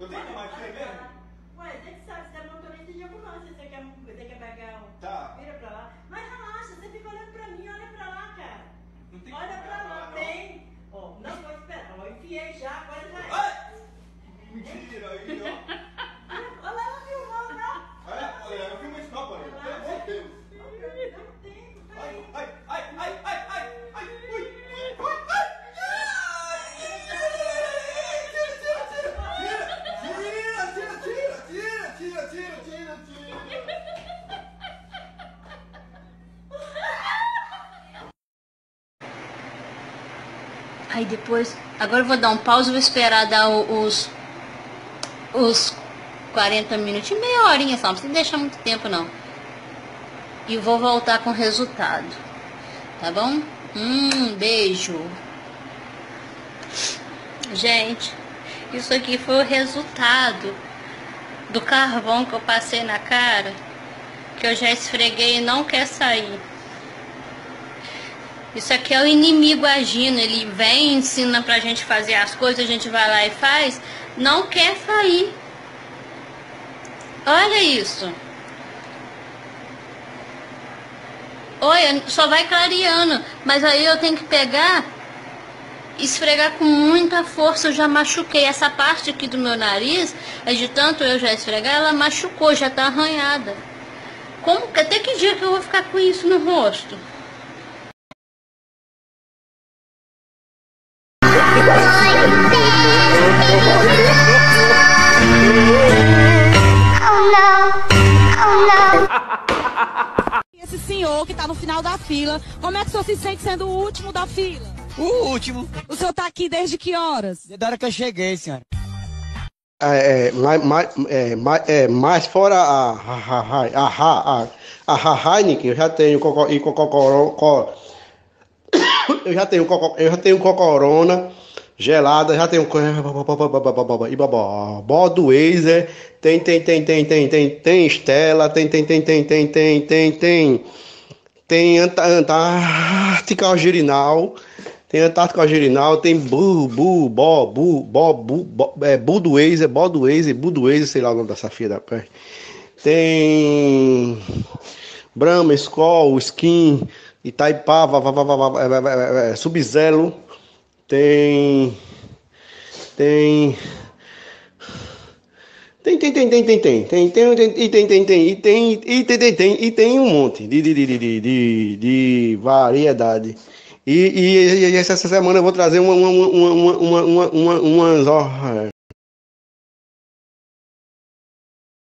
Não tem como mais escrever? Ué, tem que saber, se der motorista, ia por nós, se você quer bagar. Tá Aí depois, agora eu vou dar um pause, vou esperar dar os os 40 minutos, meia horinha só, não precisa deixar muito tempo não. E vou voltar com o resultado. Tá bom? Hum, beijo. Gente, isso aqui foi o resultado do carvão que eu passei na cara, que eu já esfreguei e não quer sair. Isso aqui é o inimigo agindo, ele vem, ensina pra gente fazer as coisas, a gente vai lá e faz, não quer sair. Olha isso. Olha, só vai clareando, mas aí eu tenho que pegar, esfregar com muita força, eu já machuquei. Essa parte aqui do meu nariz, é de tanto eu já esfregar, ela machucou, já tá arranhada. Como, até que dia que eu vou ficar com isso no rosto? Esse senhor que tá no final da fila, como é que o senhor se sente sendo o último da fila? O último. O senhor tá aqui desde que horas? Da hora que eu cheguei, senhora. É, é, mais, mais, é, mais, é, mais fora a, a, a, a, a, a, a Heineken, eu já tenho coco, e coco, co, eu já tenho coco, eu já tenho cocorona gelada, já tenho e Budweiser, tem tem tem tem tem tem tem Stella, tem tem tem tem tem tem tem tem tem Antártica Algirinal, tem Antártica Algirinal, tem Bu, Bu, Bo, Bu, Bo, Bu, é, Budweiser, Budweiser, Budweiser, sei lá o nome dessa filha da pé. Tem Brahma, Skol, Skin, Itaipava, va- va- va- va- va- va- va- va- Sub-Zero, tem. Tem. Tem, tem, tem, tem, tem, tem, tem, tem, tem, e tem, tem, tem, e tem, e tem, tem, tem, e tem um monte de, de, de, de, de, de, de variedade. E, e, e essa semana eu vou trazer uma, uma, uma, uma, uma, uma, uma, umas,